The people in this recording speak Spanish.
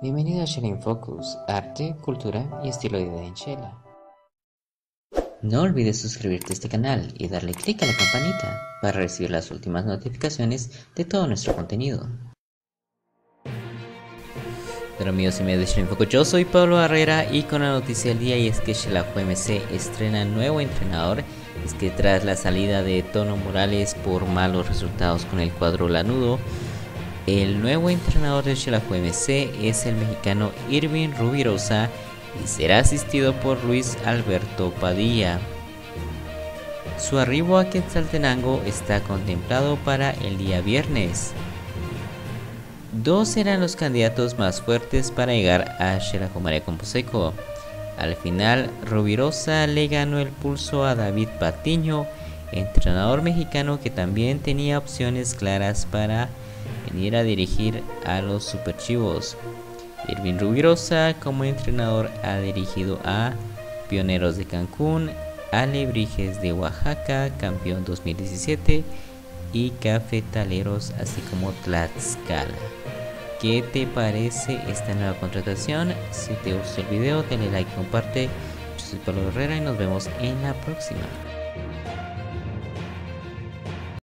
Bienvenido a Shela Focus, arte, cultura y estilo de vida en Shela. No olvides suscribirte a este canal y darle clic a la campanita para recibir las últimas notificaciones de todo nuestro contenido. Pero amigos y medios de Shela Focus, yo soy Pablo Herrera y con la noticia del día y es que Shela UMC estrena nuevo entrenador es que tras la salida de Tono Morales por malos resultados con el cuadro lanudo, el nuevo entrenador de Xelajú MC es el mexicano Irving Rubirosa y será asistido por Luis Alberto Padilla. Su arribo a Quetzaltenango está contemplado para el día viernes. Dos eran los candidatos más fuertes para llegar a Xelajú María Composeco. Al final, Rubirosa le ganó el pulso a David Patiño, entrenador mexicano que también tenía opciones claras para venir a dirigir a los Superchivos. Irving Rubirosa como entrenador ha dirigido a Pioneros de Cancún, Alebrijes de Oaxaca, campeón 2017 y Cafetaleros así como Tlaxcala. ¿Qué te parece esta nueva contratación? Si te gustó el video, denle like, comparte. Yo soy Pablo Herrera y nos vemos en la próxima.